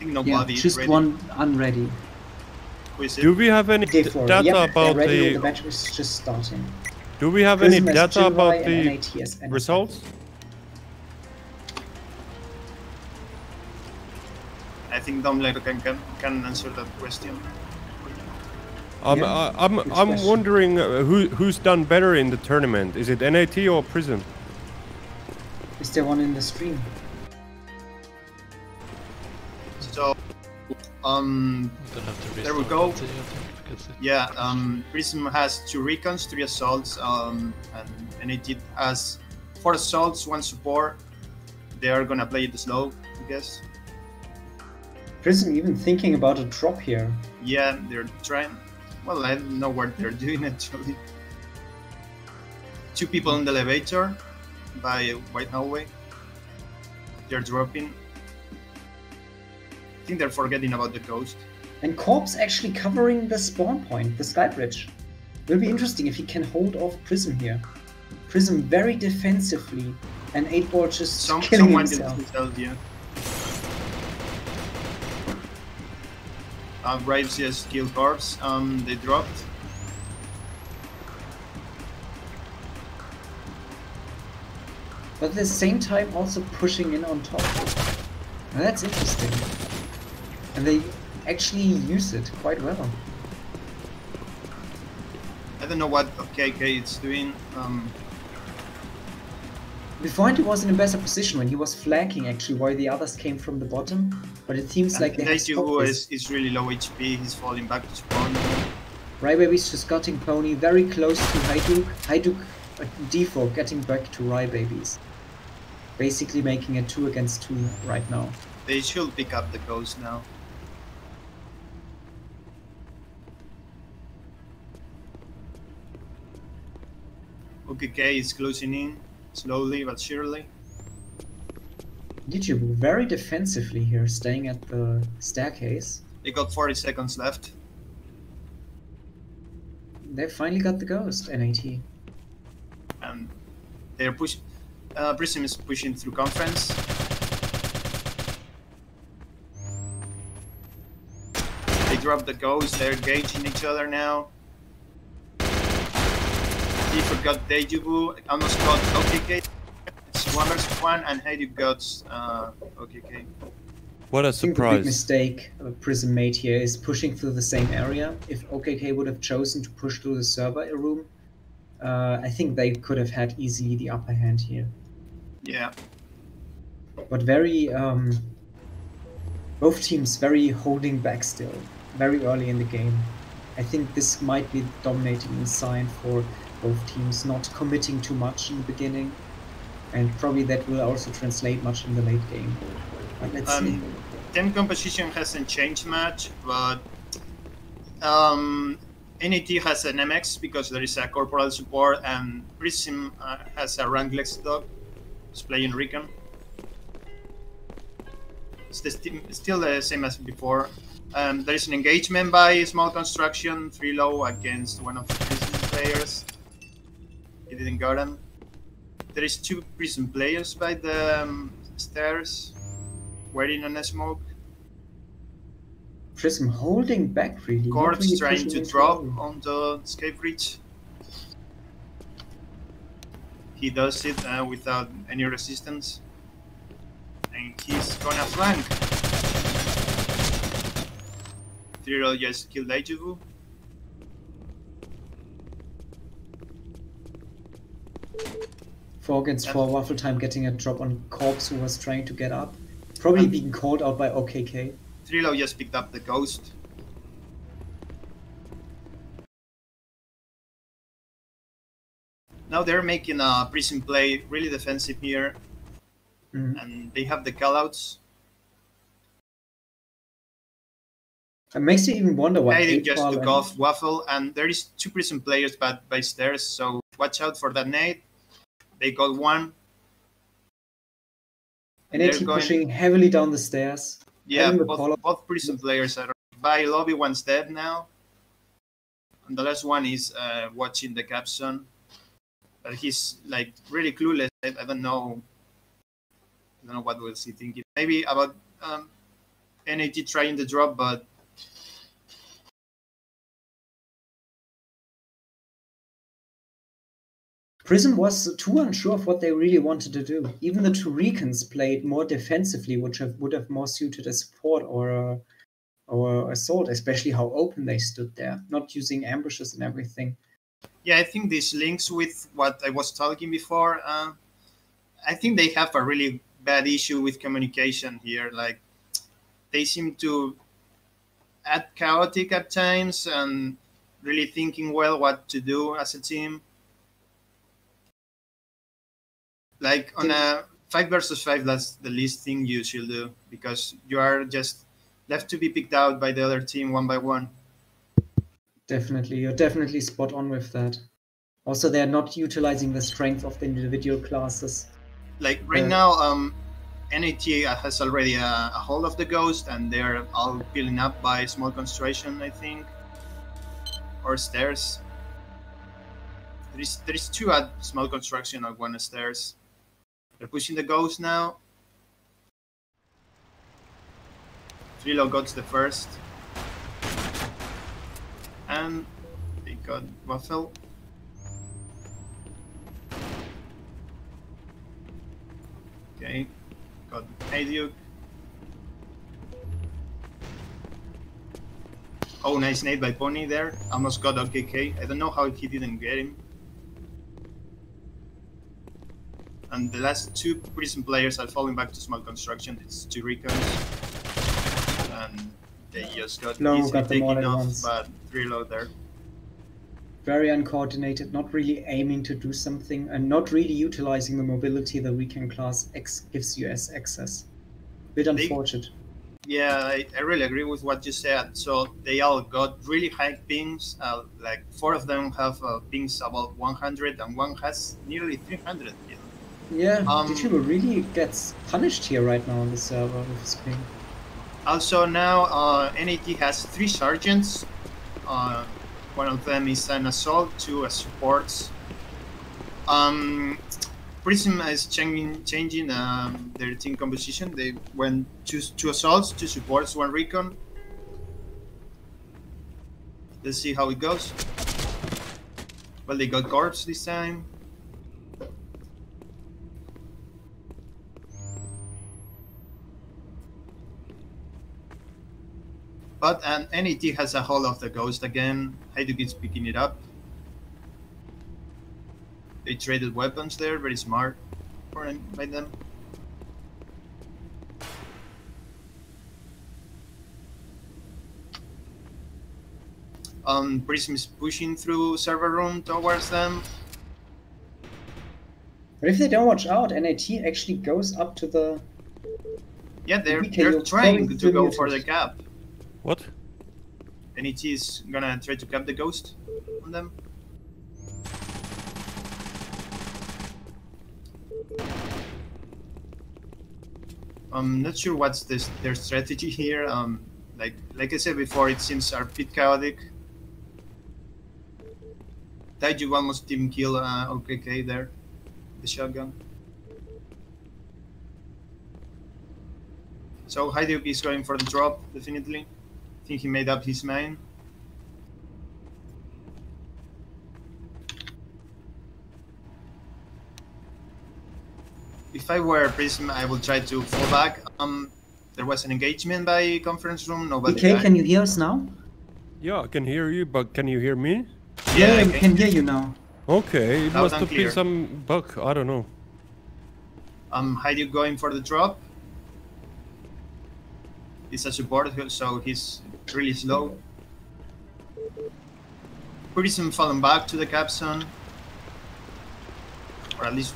think Yeah, nobody. just ready. one unready. Who is it? Do we have any d- Day4. data yep, they're about ready, the? The match is just starting. Do we have any Prism has data about the NAT results? I think Domler can, can can answer that question. I'm Yeah, I- I'm good I'm question. wondering uh, who who's done better in the tournament. Is it NAT or Prism? Is there one in the stream? Um, Don't have to There we go. it, I think, because yeah, um, Prism has two recons, three assaults, um, and NAT has four assaults, one support. They are gonna play it slow, I guess. Prism even thinking about a drop here. Yeah, they're trying. Well, I don't know what they're doing actually. Two people in the elevator by White Hallway. They're dropping. I think they're forgetting about the ghost. And Corpse actually covering the spawn point, the sky bridge. Will be interesting if he can hold off Prism here. Prism very defensively, and 8 Ball just Some, killing someone did himself. himself, yeah. Uh, Braves yes, kill corpse. Um, they dropped. But at the same time also pushing in on top. Now that's interesting. And they actually use it quite well. I don't know what KK is doing. Um, Before he was in a better position when he was flanking actually while the others came from the bottom. But it seems like they have stopped is, is really low HP. He's falling back to spawn. Rybaby's just cutting Pony very close to Hajduk. Hajduk uh, default getting back to Rybabies. Basically making a 2 against 2 right now. They should pick up the ghost now. OKK is closing in slowly but surely. Nijibu very defensively here, staying at the staircase. They got 40 seconds left. They finally got the ghost, NAT. and they're push. Uh, Prism is pushing through conference. They drop the ghost. They're gauging each other now. He forgot Dejubu. Almost got OKK. It's one versus one, and Heidi got uh, OKK. What a think the big surprise! mistake uh, Prism made here is pushing through the same area. If OKK would have chosen to push through the server room, uh, I think they could have had easily the upper hand here. Yeah, But very, um, both teams very holding back still, very early in the game. I think this might be the dominating sign for both teams not committing too much in the beginning, and probably that will also translate much in the late game. But let's see. um, team composition hasn't changed much, but um, NAT has an MX because there is a corporal support, and Prism uh, has a Wranglex dog. It's playing Recon. It's the sti- still the same as before. Um, there is an engagement by Small Construction, 3 low against one of the Prism players it didn't go down. There is two Prism players by the um, stairs, waiting on a smoke. Prism holding back really. Corpse really trying to drop on the escape bridge. He does it uh, without any resistance. And he's gonna flank. Three just killed Ajibu. 4 against 4 Waffle Time getting a drop on Corpse who was trying to get up. Probably um, being called out by OKK. Thrilo just picked up the Ghost. Now they're making a Prism play, really defensive here. Mm -hmm. And they have the callouts. It makes you even wonder why. they just took and... off Waffle, and there is two Prism players by, by stairs, so watch out for that nade. They got one. And They're going- pushing heavily down the stairs. Yeah, both, both Prism players are by lobby. One's dead now, and the last one is uh, watching the caption. But he's like really clueless. I, I don't know. I don't know what was he thinking. Maybe about um, NAT trying the drop, but Prism was too unsure of what they really wanted to do. Even the two Recons played more defensively, which have, would have more suited a support or a, or assault, especially how open they stood there, not using ambushes and everything. Yeah, I think this links with what I was talking before. Uh, I think they have a really bad issue with communication here. Like, they seem to act chaotic at times and really thinking well what to do as a team. Like on a five versus five, that's the least thing you should do because you are just left to be picked out by the other team one by one. Definitely, you're definitely spot on with that. Also, they're not utilizing the strength of the individual classes. Like right Yeah. now, um, NAT has already a, a hold of the ghost, and they're all filling up by small construction, I think, or stairs. There is there is two at small construction and one stairs. They're pushing the ghost now. Trilo got the first. And they got Waffle. Okay, got Hajduk. Oh, nice nade by Pony there. Almost got OKK. I don't know how he didn't get him. And the last two Prism players are falling back to small construction. It's two recons. And they just got No, easily got taken off, once. but reload there. Very uncoordinated, not really aiming to do something, and not really utilizing the mobility the weekend class X gives you as access. Bit They- unfortunate. Yeah, I, I really agree with what you said. So they all got really high pings. Uh, like four of them have uh, pings about 100, and one has nearly 300. Yeah. Yeah, Um, Digital really gets punished here right now on the server with his ping. Also now, uh, NAT has three sergeants. Uh, one of them is an assault, two as supports. Um, Prism is changing, changing um, their team composition. They went two, two assaults, two supports, one recon. Let's see how it goes. Well, they got corpse this time. But an NAT has a hold of the ghost again. Hajduk is picking it up. They traded weapons there, very smart for by them. Um, Prism is pushing through server room towards them. But if they don't watch out, NAT actually goes up to the. Yeah, they're, they're trying to go for the mutants. What? NAT is gonna try to cap the ghost on them. I'm not sure what's this, their strategy here. Um, like like I said before, it seems a bit chaotic. Taiju almost didn't kill uh, OKK there, the shotgun. So Hajduk is going for the drop, definitely. I think he made up his mind. If I were Prism, I would try to fall back. Um, there was an engagement by conference room. Nobody. DK, died. can you hear us now? Yeah, I can hear you, but can you hear me? Yeah, I can- can hear you now. Okay, it Loud must and have clear. been some bug. I don't know. Um, Hajduk going for the drop. He's a support, so he's really slow. Prism falling back to the capstone. Or at least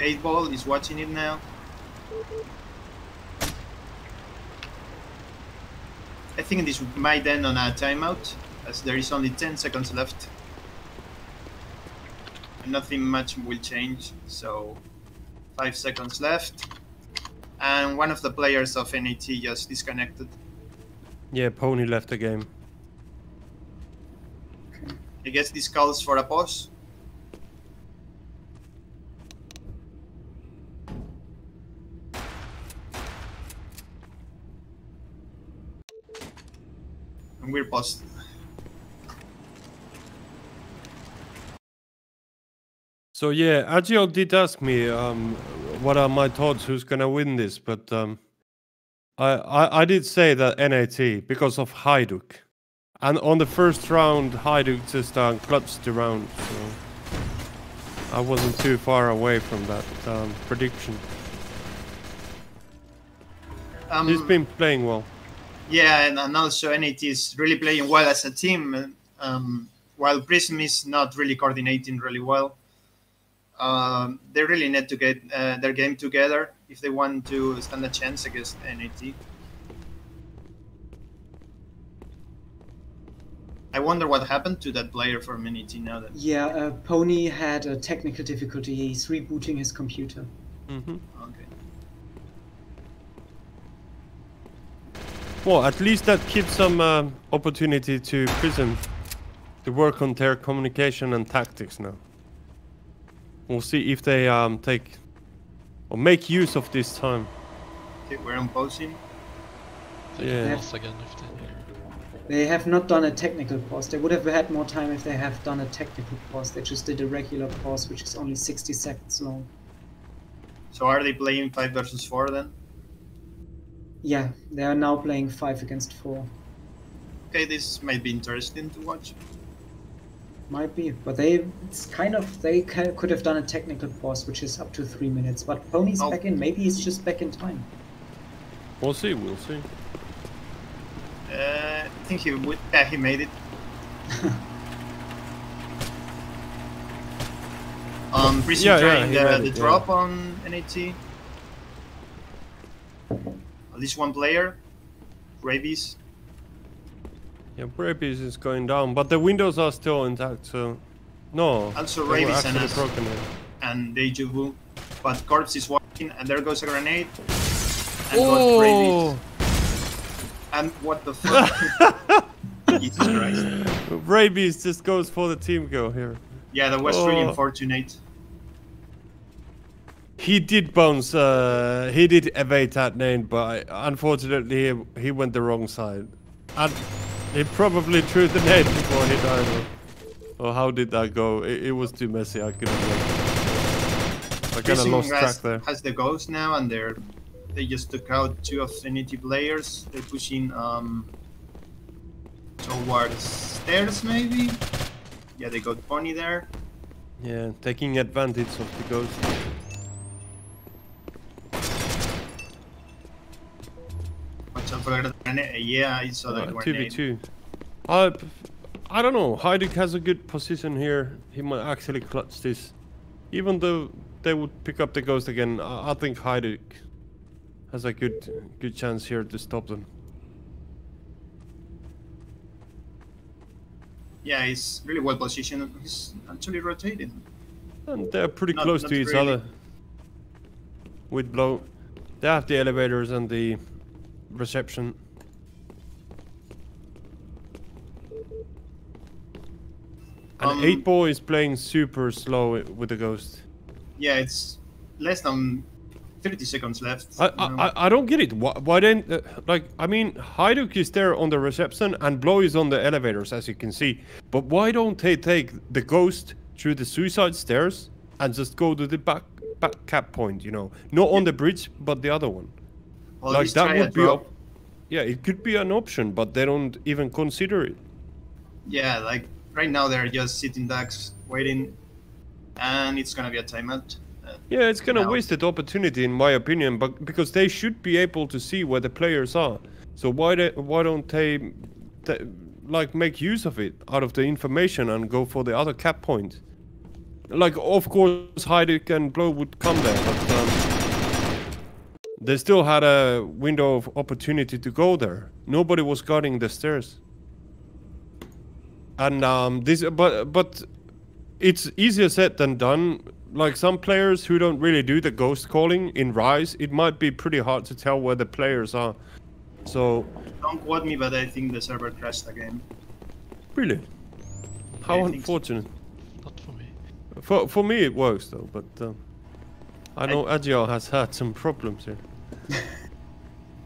8 Ball is watching it now. I think this might end on a timeout, as there is only 10 seconds left. And nothing much will change, so Five seconds left. And one of the players of NAT just disconnected. Yeah, Pony left the game. I guess these calls for a pause. And we're post. So yeah, Agio did ask me um, what are my thoughts, who's gonna win this, but um, I, I I did say that NAT because of Hajduk, and on the first round Hajduk just uh, clutched the round, so I wasn't too far away from that um, prediction. Um, He's been playing well. Yeah, and, and also NAT is really playing well as a team, um, while Prism is not really coordinating really well. Um, they really need to get uh, their game together if they want to stand a chance against NAT. I wonder what happened to that player from NAT now that. Yeah, uh, Pony had a technical difficulty. He's rebooting his computer. hmm Okay. Well, at least that gives some uh, opportunity to Prism to work on their communication and tactics now. We'll see if they um, take or make use of this time. Okay, we're imposing. They Yeah. can again if they They have not done a technical pause. They would have had more time if they have done a technical pause. They just did a regular pause, which is only 60 seconds long. So are they playing five versus four then? Yeah, they are now playing 5 against 4. Okay, this might be interesting to watch. Might be, but they it's kind of they ca- could have done a technical pause, which is up to three minutes. But Pony's Oh. back in. Maybe he's just back in time. We'll see. We'll see. Uh, I think he would. Yeah, he made it. Um, Prism Yeah, yeah, trying he the, made the it, yeah. drop on NAT. At least one player, Rabies. Yeah, Brabies is going down, but the windows are still intact. So, no. Also they were Rabies and actually us. broken. there. and Dejuvu. But Corpse is walking, and there goes a grenade. And got Rabies. And what the fuck? Jesus Christ. Rabies just goes for the team kill here. Yeah, that was really Oh. unfortunate. He did bounce. Uh, he did evade that name, but unfortunately, he, he went the wrong side. And he probably threw the nade before he died. Or, or how did that go? It, it was too messy. I couldn't. Make. I kind of lost has, track there. has the ghost now, and they're they just took out two Affinity players. They're pushing um towards stairs, maybe. Yeah, they got Pony there. Yeah, taking advantage of the ghost. Watch out for. Yeah, I saw that Uh, 2v2. I, I don't know. Hajduk has a good position here. He might actually clutch this. Even though they would pick up the ghost again, I, I think Hajduk has a good good chance here to stop them. Yeah, he's really well positioned. He's actually rotating. And they're pretty Not- close not to each really. other. With blow. They have the elevators and the reception. And Um, 8 ball is playing super slow with the ghost. Yeah, it's less than 30 seconds left. I, know. I, I- don't get it. Why, why didn't uh, like I mean Hajduk is there on the reception and Blow is on the elevators as you can see. But why don't they take the ghost through the suicide stairs and just go to the back back cap point? You know, not on the bridge but the other one. Well, like that would be. Op- yeah, it could be an option, but they don't even consider it. Yeah, like right now they're just sitting ducks waiting, and it's gonna be a timeout. Uh, Yeah, it's kind of Now- wasted opportunity in my opinion, but because they should be able to see where the players are. So why they, why don't they, like make use of it out of the information and go for the other cap point? Like of course Hajduk and Blow would come there, but um, they still had a window of opportunity to go there. Nobody was guarding the stairs. And um, this, but but it's easier said than done. Like some players who don't really do the ghost calling in Rise, it might be pretty hard to tell where the players are. So, don't quote me, but I think the server crashed again. really, how I think so. unfortunate. Not for me. For for me, it works though, but um, I know Agile has had some problems here.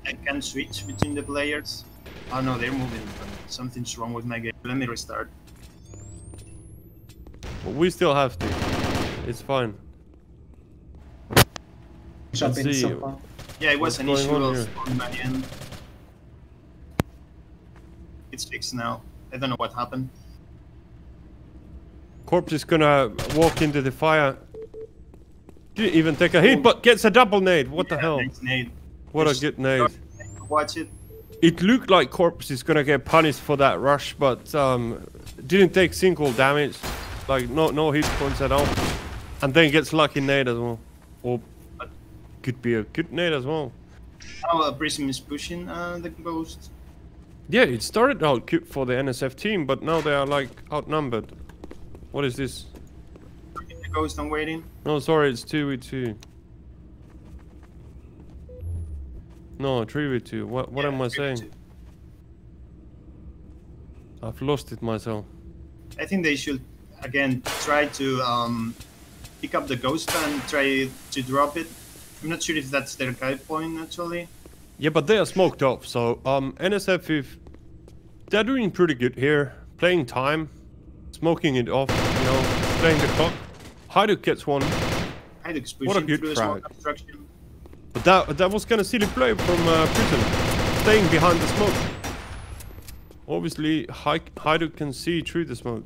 I can switch between the players. Oh no, they're moving. Something's wrong with my game. Let me restart. But we still have to. It's fine. Jump Let's in see. so. Yeah, it was What's an issue on of here? on my end. It's fixed now. I don't know what happened. Corpse is gonna walk into the fire. Didn't even take a hit, but gets a double nade. What the hell? nade. What a good nade. Watch it. It looked like Corpse is gonna get punished for that rush, but um, didn't take single damage. Like no no hit points at all. And then gets lucky nade as well. Or could be a good nade as well. Now uh, Prism is pushing uh, the ghost. Yeah, it started out good for the NSF team, but now they are like outnumbered. What is this? Ghost and waiting. No, sorry, it's 2v2. No, 3v2. What, what Yeah, am I saying? two. I've lost it myself. I think they should again try to um, pick up the ghost and try to drop it. I'm not sure if that's their guide point actually. Yeah, but they are smoked off, so um, NSF, if they're doing pretty good here, playing time, smoking it off, you know, playing the clock. Hajduk gets one, Hajduk's pushing What a good through the smoke frag. obstruction. but that that was kind of silly play from uh, Prism, staying behind the smoke. Obviously, Hajduk can see through the smoke.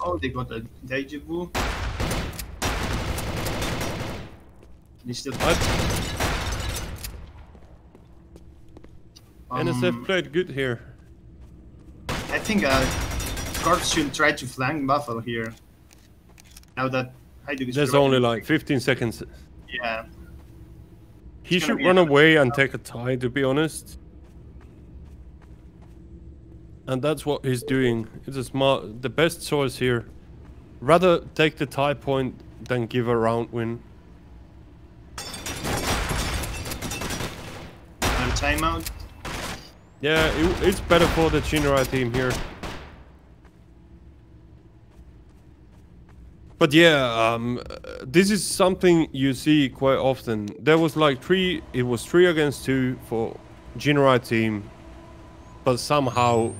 Oh, they got a deja vu. They still um, NSF played good here. I think uh, Corpse should try to flank Buffalo here. Now that Hajduk is There's only like 15 seconds. yeah. He It's should run away and take a tie, to be honest. And that's what he's doing. It's a smart, the best choice here. Rather take the tie point than give a round win. Another timeout. Yeah, it, it's better for the Jinrai team here. But yeah, um, this is something you see quite often. There was like three, it was three against two for Jinrai team, but somehow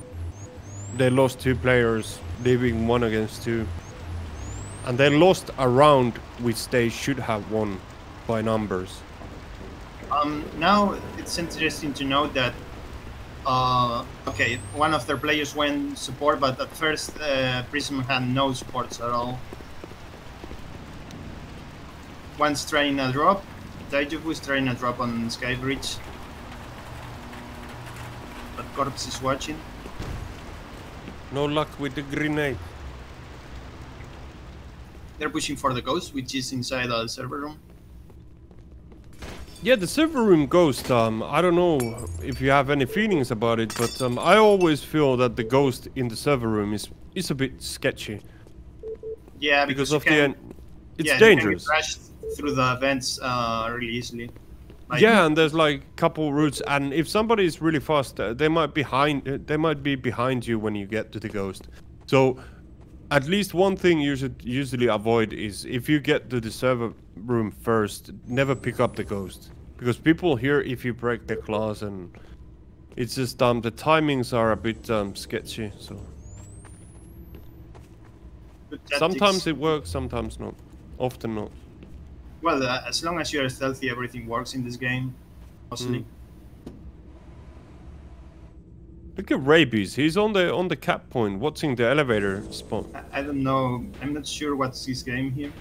they lost two players, leaving one against two. And they lost a round which they should have won by numbers. Um, now it's interesting to note that uh, okay, one of their players went support, but at first uh, Prism had no supports at all. One's trying a drop, Daiju is trying a drop on Skybridge, but Corpse is watching. No luck with the grenade. They're pushing for the ghost, which is inside the server room. Yeah, the server room ghost. Um, I don't know if you have any feelings about it, but um, I always feel that the ghost in the server room is is a bit sketchy Yeah, because you of the can- en- it's yeah, dangerous. Through the vents uh, really easily. Like, Yeah, and there's like a couple routes, and if somebody is really fast, uh, they might behind. Uh, they might be behind you when you get to the ghost. So, at least one thing you should usually avoid is if you get to the server room first, never pick up the ghost because people here if you break the class and it's just um the timings are a bit um sketchy. So sometimes it works, sometimes not. Often not. Well, uh, as long as you're stealthy, everything works in this game. Mostly. Mm. Look at Rabies. He's on the on the cap point, watching the elevator spot. I, I don't know. I'm not sure what's his game here.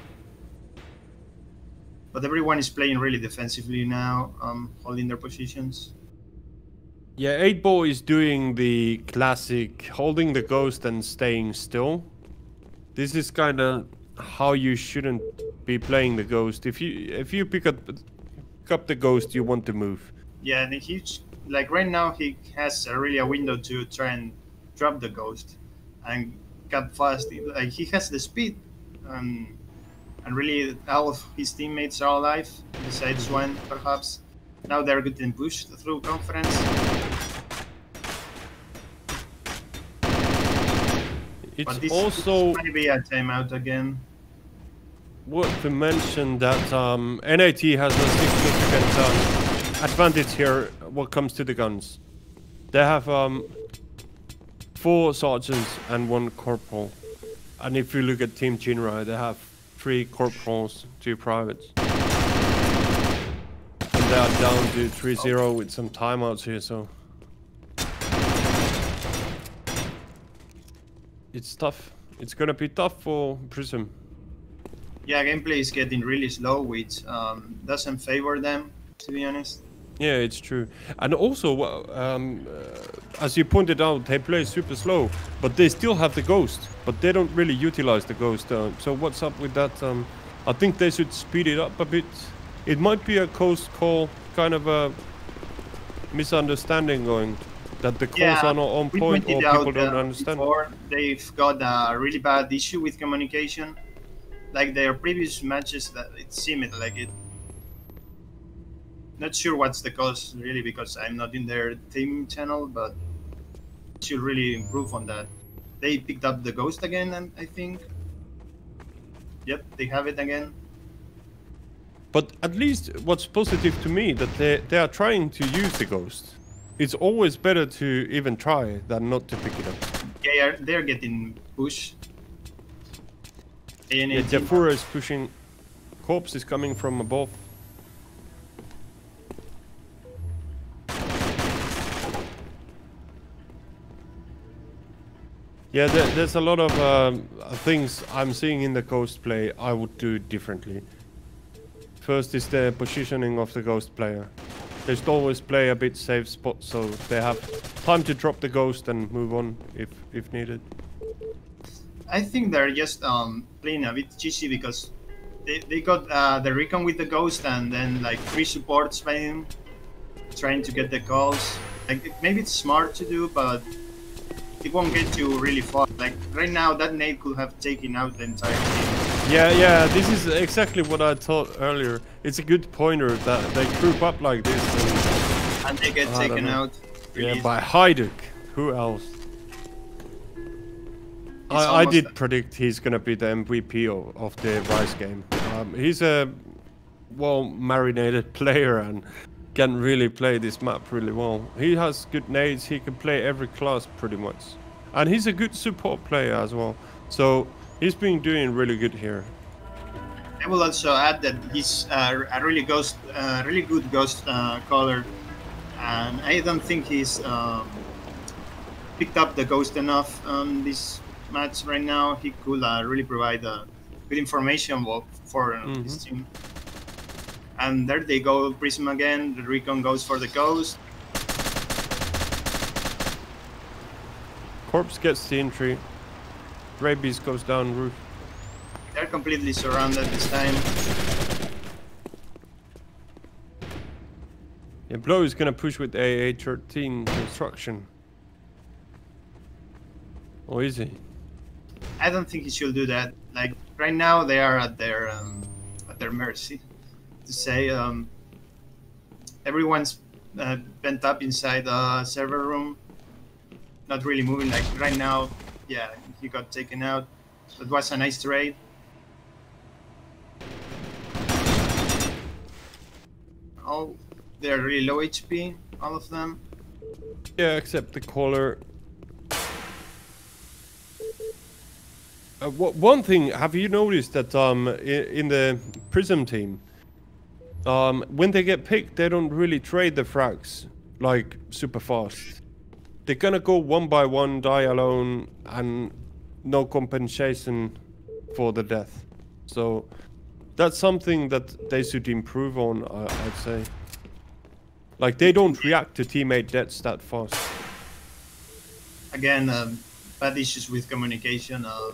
But everyone is playing really defensively now, um, holding their positions. Yeah, 8 Ball is doing the classic holding the ghost and staying still. This is kind of how you shouldn't be playing the ghost. If you if you pick up pick up the ghost, you want to move. Yeah, and he's like right now he has a, really a window to try and drop the ghost and cut fast. Like he has the speed, um, and really all of his teammates are alive besides one perhaps. Now they're getting pushed through conference. It's But this, also this might be a timeout again. worth to mention that um, NAT has a significant um, advantage here what comes to the guns. They have um, four sergeants and one corporal. And if you look at Team Jinrai, they have three corporals, two privates. And they are down to 3-0 with some timeouts here, so... It's tough. It's gonna be tough for Prism. Yeah, gameplay is getting really slow, which um, doesn't favor them, to be honest. Yeah, it's true. And also, um, uh, as you pointed out, they play super slow, but they still have the ghost, but they don't really utilize the ghost. Uh, so what's up with that? Um, I think they should speed it up a bit. It might be a ghost call, kind of a misunderstanding going, that the calls Yeah, are not on point or people don't understand. before they've got a really bad issue with communication. Like their previous matches, that it seemed like it. Not sure what's the cause really because I'm not in their team channel, but should really improve on that. They picked up the ghost again, and I think. Yep, they have it again. But at least what's positive to me that they they are trying to use the ghost. It's always better to even try than not to pick it up. Are they're getting push. Yeah, Jafura is pushing. Corpse is coming from above. Yeah, there, there's a lot of um, things I'm seeing in the ghost play I would do differently. First is the positioning of the ghost player. They should always play a bit safe spot so they have time to drop the ghost and move on if if needed. I think they're just um, playing a bit cheesy because they, they got uh, the recon with the ghost and then like three supports him trying to get the calls. Like maybe it's smart to do, but it won't get you really far. Like right now, that nade could have taken out the entire team. Yeah, yeah, this is exactly what I thought earlier. It's a good pointer that they group up like this. And, and they get I taken out. yeah, by Hajduk. Who else? I, I did predict he's gonna be the MVP of, of the Rise game. Um, he's a well marinated player and can really play this map really well. He has good nades. He can play every class pretty much, and he's a good support player as well. So he's been doing really good here. I will also add that he's uh, a really ghost, uh, really good ghost uh, caller, and I don't think he's um, picked up the ghost enough on this match right now. He could uh, really provide uh, good information for uh, his team. And there they go, Prism again. The recon goes for the ghost. Corpse gets the entry. Rabies goes down roof. They're completely surrounded this time. Yeah, Blow is gonna push with AA13 construction. Or is he? I don't think he should do that. Like right now, they are at their um, at their mercy. To say, um, everyone's uh, pent up inside the server room, not really moving. Like right now, yeah, he got taken out. That was a nice trade. Oh, they're really low HP, all of them. Yeah, except the caller. Uh, one thing, have you noticed that um, in, in the Prism team, um, when they get picked, they don't really trade the frags like super fast. They're gonna go one by one, die alone, and no compensation for the death. So that's something that they should improve on, I, I'd say. Like they don't react to teammate deaths that fast. Again, um, bad issues with communication. Uh,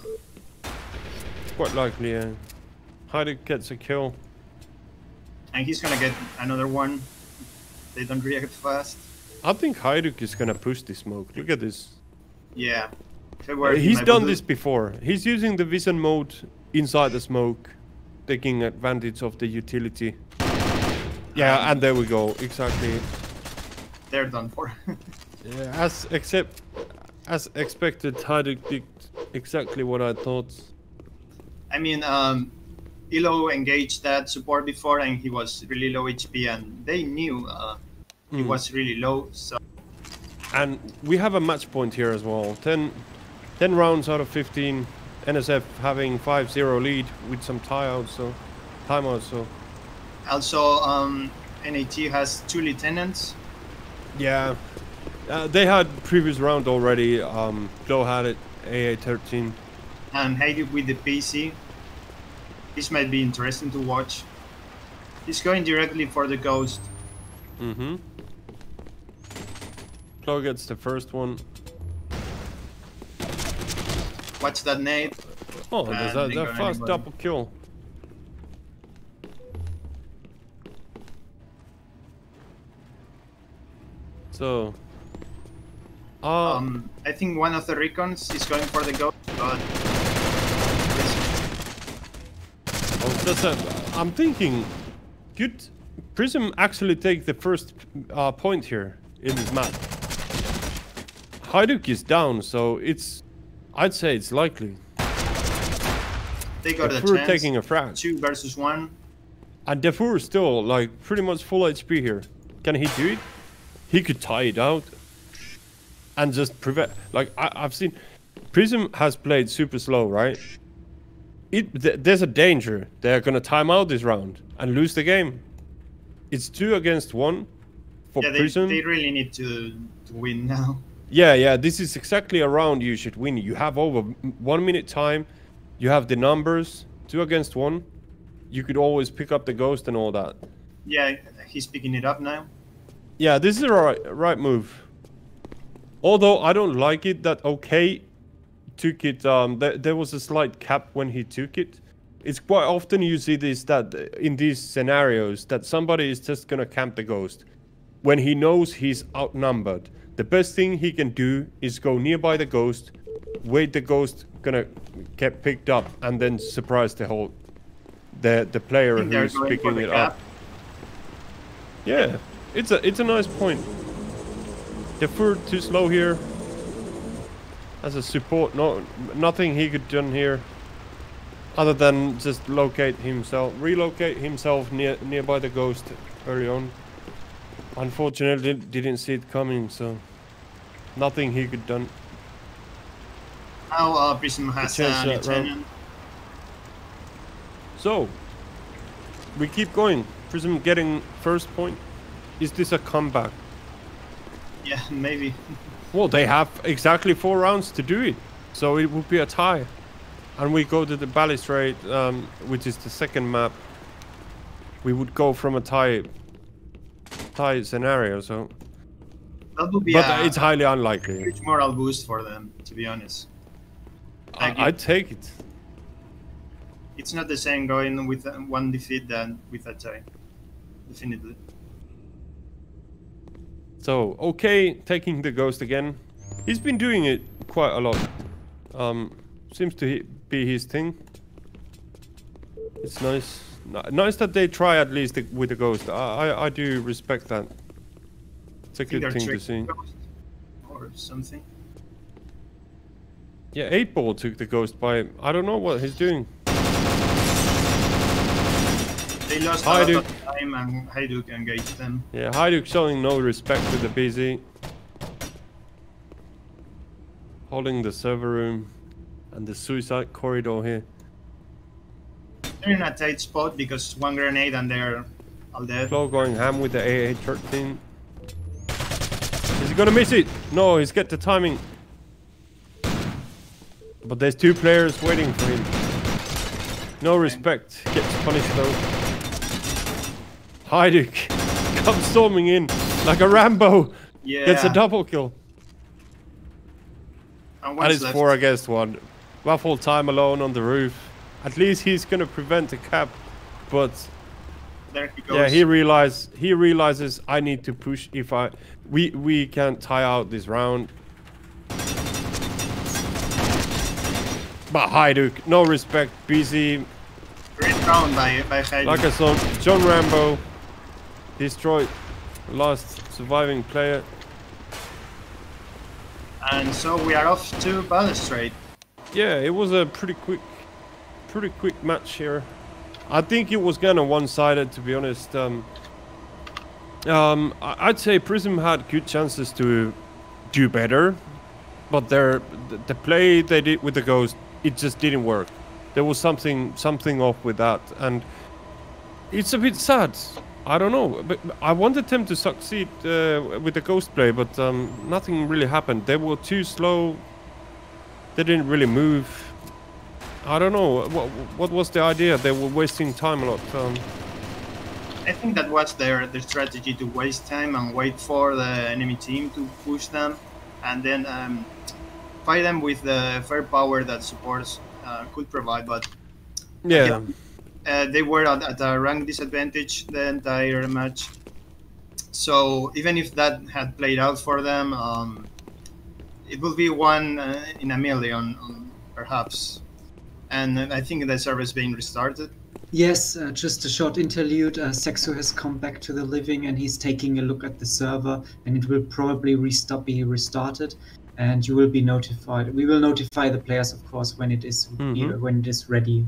Quite likely, yeah. Gets a kill. and he's gonna get another one. They don't react fast. I think Hajduk is gonna push the smoke. Look at this. Yeah. Uh, he's done this before. He's using the vision mode inside the smoke, taking advantage of the utility. Yeah, and there we go. Exactly. They're done for. Yeah, as except as expected, Hajduk did exactly what I thought. I mean, um, Elo engaged that support before, and he was really low HP, and they knew uh, it Mm. was really low. So And we have a match point here as well. 10, 10 rounds out of 15. NSF having 5-0 lead with some tie-outs, so timeouts. So also, um, NAT has two lieutenants. yeah, uh, they had previous round already. Um, Glow had it AA13. and Heidi with the PC. This might be interesting to watch. He's going directly for the ghost. Mm-hmm. Glow gets the first one. Watch that nade. Oh, there's And that, that fast anybody. double kill. So, uh, Um, I think one of the recons is going for the ghost, but oh, that's a, I'm thinking, could Prism actually take the first uh, point here in this map? Hajduk is down, so it's, I'd say it's likely. they got a If we're chance. taking a frag. Two versus one. And Defur is still like pretty much full HP here. Can he do it? He could tie it out and just prevent. Like I, I've seen, Prism has played super slow, right? It th- there's a danger they're gonna time out this round and lose the game. It's two against one for Yeah, they, Prism. they really need to, to win now. Yeah, yeah, this is exactly a round you should win. You have over one minute time. You have the numbers, two against one. You could always pick up the ghost and all that. Yeah, he's picking it up now. Yeah, this is a right, right move. Although I don't like it that OK took it. Um, th- there was a slight cap when he took it. It's quite often you see this that uh, in these scenarios that somebody is just gonna camp the ghost when he knows he's outnumbered. The best thing he can do is go nearby the ghost, wait the ghost gonna get picked up, and then surprise the whole the the player I think they're who's picking it cap. up. Yeah, it's a it's a nice point. Deferred too slow here. As a support, no nothing he could done here, other than just locate himself, relocate himself near nearby the ghost early on. Unfortunately, didn't see it coming, so nothing he could done. Now uh, Prism has lieutenant. So we keep going. Prism getting first point. Is this a comeback? Yeah, maybe. Well, they have exactly four rounds to do it, so it would be a tie. And we go to the Ballistrade, um, which is the second map. We would go from a tie, tie scenario. So, That would be but a it's highly unlikely. huge moral boost for them, to be honest. Like I, I'd take it. It's not the same going with uh, one defeat than with a tie. Definitely. So, okay, taking the ghost again. He's been doing it quite a lot. Um, seems to be his thing. It's nice. Nice that they try at least with the ghost. I, I, I do respect that. It's a good thing to see. Or something. Yeah, 8 Ball took the ghost by. I don't know what he's doing. They lost a lot of time and Hajduk engaged them. Yeah, Hajduk showing no respect to the BZ. Holding the server room and the suicide corridor here. They're in a tight spot because one grenade and they're all dead. Flo going ham with the AA-13. Is he gonna miss it? No, he's got the timing. But there's two players waiting for him. No respect. Gets punished though. Hajduk comes storming in like a Rambo. Yeah. Gets a double kill. And And it's left. four against one. Waffle time alone on the roof. At least he's gonna prevent the cap. But There he goes. yeah, he realize he realizes I need to push if I we we can't tie out this round. But Hajduk, no respect, busy. Great round by, by Hajduk. Like I saw, John Rambo destroyed last surviving player. And so we are off to Ballistrade. Yeah, it was a pretty quick, pretty quick match here. I think it was kind of one-sided, to be honest. Um, Um, I'd say Prism had good chances to do better, but their the- the play they did with the Ghost, it just didn't work. There was something something off with that, and it's a bit sad. I don't know, but I wanted them to succeed uh, with the Ghost play, but um, nothing really happened. They were too slow. They didn't really move. I don't know. What, what was the idea? They were wasting time a lot. Um, I think that was their, their strategy to waste time and wait for the enemy team to push them, and then um, fight them with the firepower that supports uh, could provide. But yeah. uh, they were at, at a rank disadvantage the entire match. So even if that had played out for them, um, it would be one uh, in a million, um, perhaps. And I think the server is being restarted. Yes, uh, just a short interlude. Uh, Sexo has come back to the living and he's taking a look at the server, and it will probably restart, be restarted, and you will be notified. We will notify the players, of course, when it is Mhm. when it is ready.